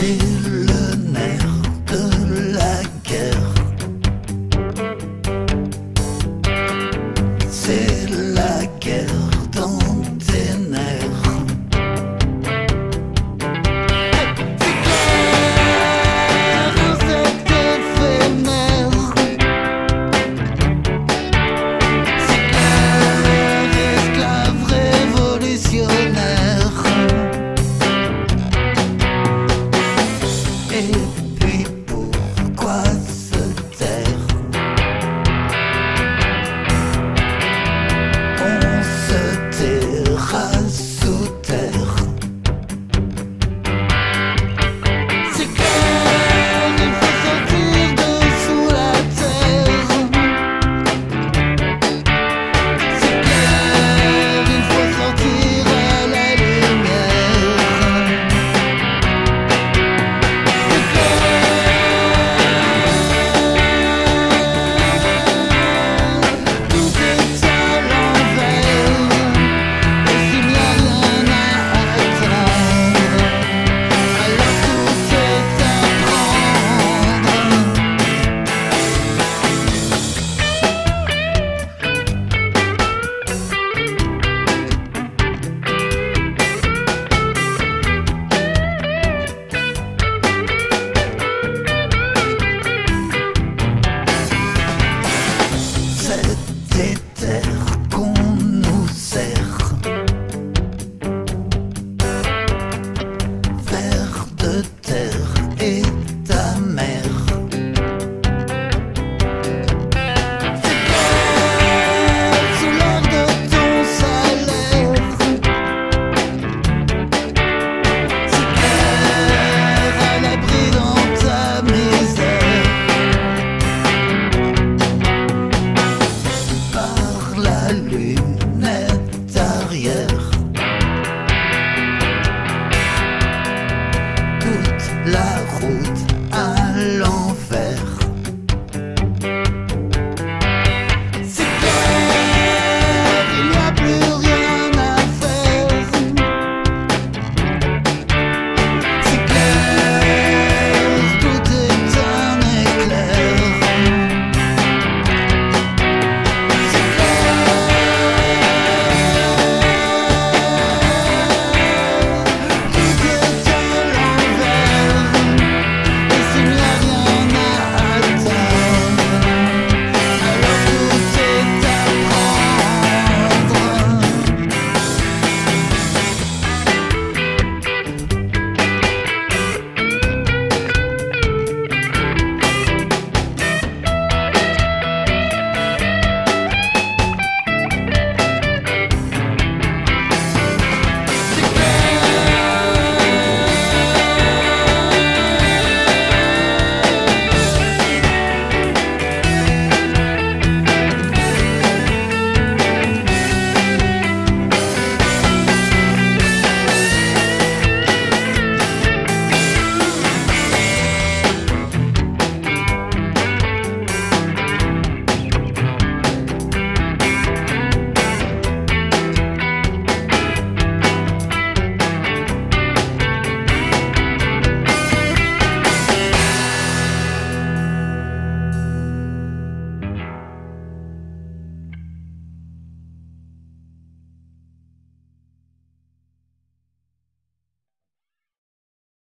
C'est le nerf de la guerre. C'est la guerre. lunette arrière.